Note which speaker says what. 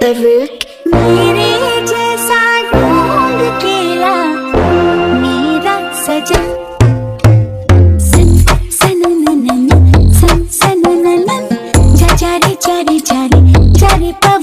Speaker 1: The
Speaker 2: मेरे जैसा ढूंढ केला मेरा सजन सन सन नन न सन सन नन न जा जा रे जा रे जा रे जा रे पा